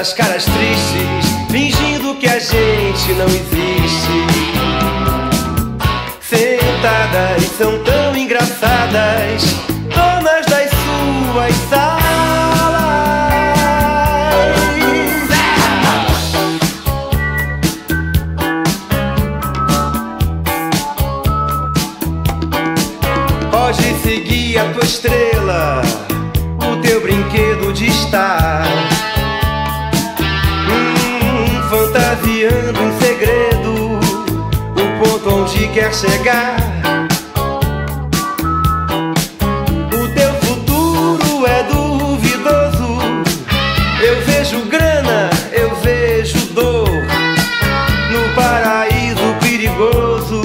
essas caras tristes, fingindo que a gente não existe. Quer chegar. O teu futuro é duvidoso. Eu vejo grana, eu vejo dor. No paraíso perigoso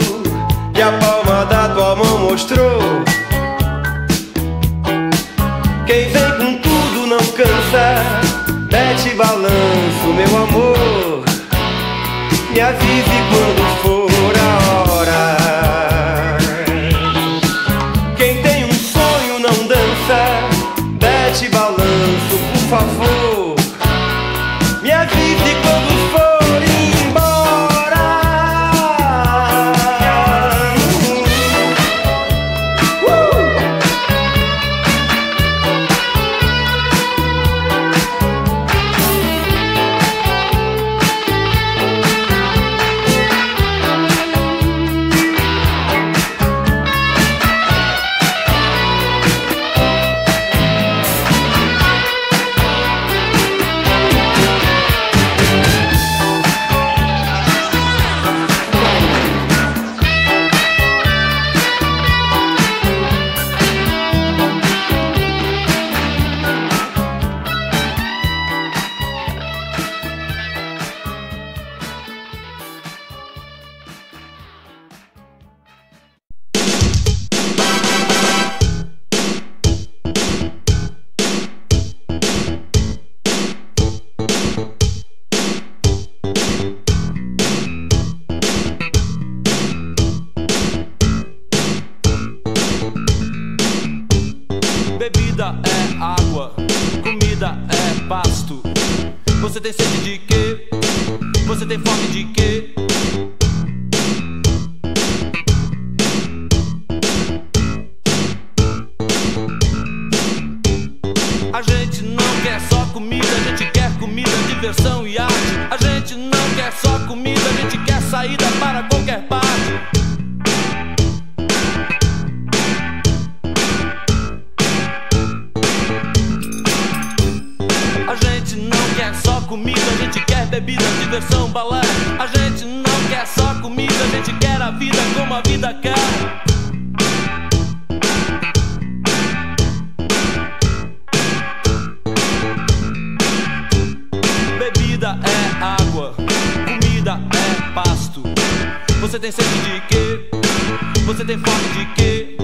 que a palma da tua mão mostrou. Quem vem com tudo não cansa. Mete balanço, meu amor. Me avise quando Bebida é água, comida é pasto. Você tem sede de quê? Você tem fome de quê?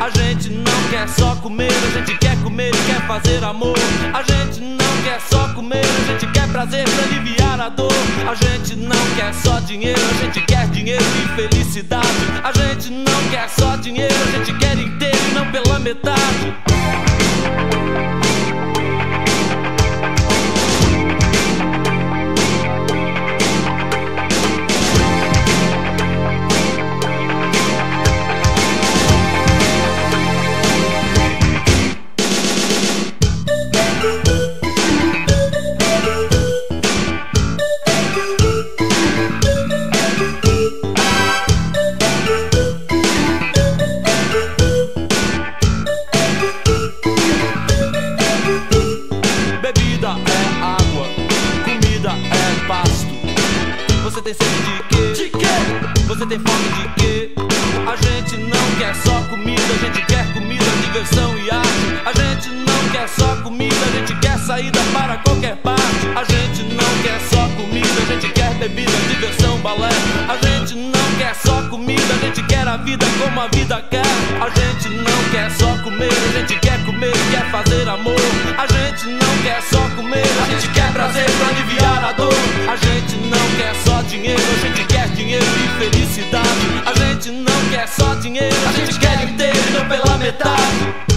A gente não quer só comer, a gente quer comer e quer fazer amor. A gente não quer só comer, a gente quer prazer pra aliviar a dor. A gente não quer só dinheiro, a gente quer dinheiro e felicidade. A gente não quer só dinheiro, a gente quer inteiro e não pela metade. diversão e arte. A gente não quer só comida, a gente quer saída para qualquer parte. A gente não quer só comida, a gente quer bebida, diversão, balé. A gente não quer só comida, a gente quer a vida como a vida quer. A gente não quer só comer, a gente quer comer, quer fazer amor. A gente não quer só comer, a gente quer prazer pra aliviar a dor. A gente não quer só dinheiro, a gente quer dinheiro e felicidade. A gente não quer só dinheiro metade.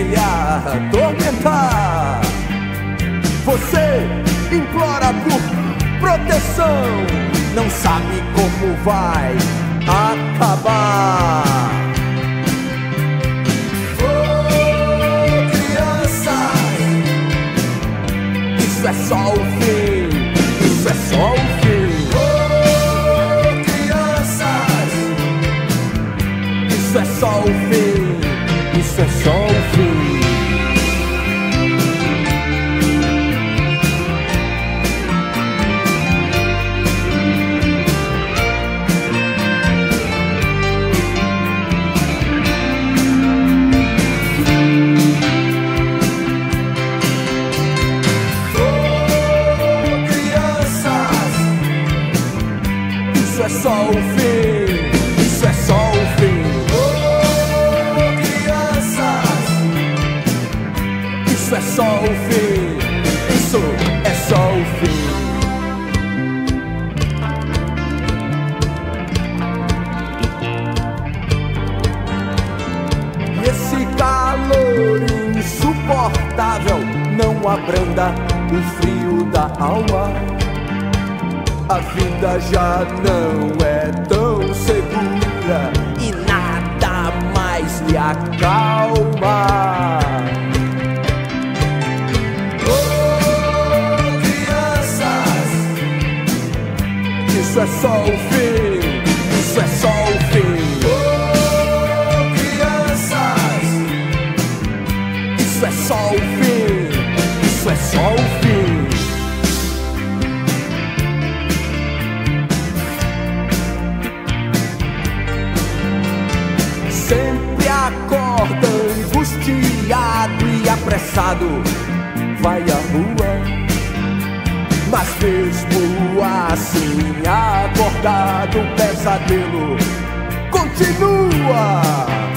Lhe atormentar. Você implora por proteção, não sabe como vai acabar. Oh, crianças, isso é só o fim, isso é só o fim. Oh, crianças, isso é só o fim, é só o fim. Só o fim, isso é só o fim. E esse calor insuportável não abranda o frio da alma. A vida já não é tão segura e nada mais lhe acalma. Isso é só o fim, isso é só o fim. Acordado, o pesadelo continua.